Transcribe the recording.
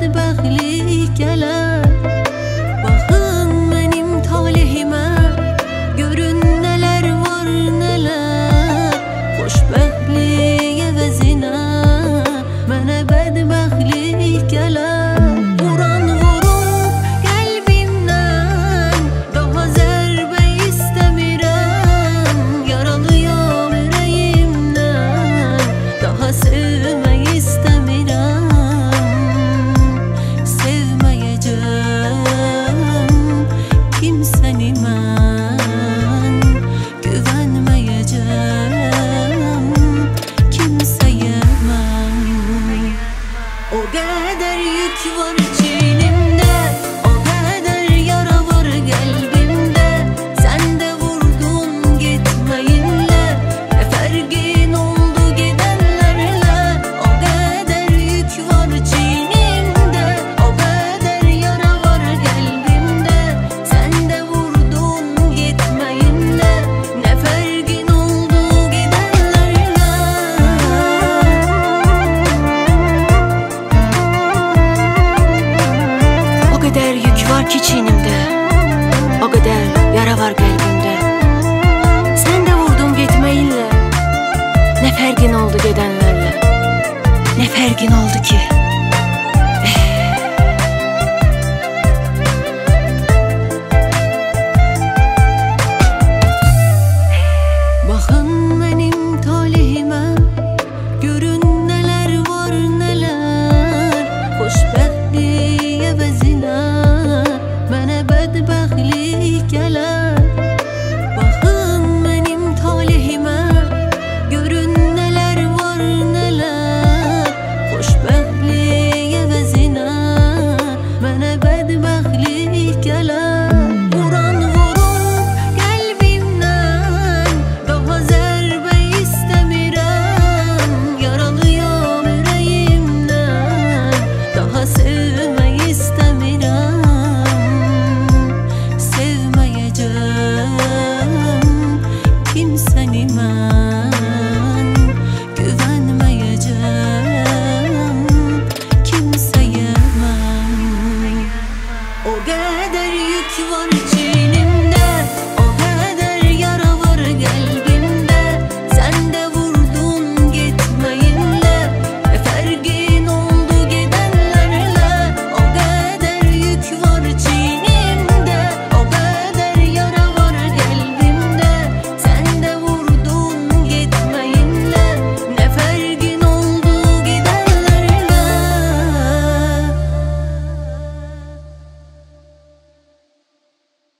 Je ne pas la. iki çiğnimde. O kadar yara var kalbimde. Sen de vurdun gitmeyinle Ne fergin oldu gedenlerle. Ne fergin oldu ki? O kadar yük var içinde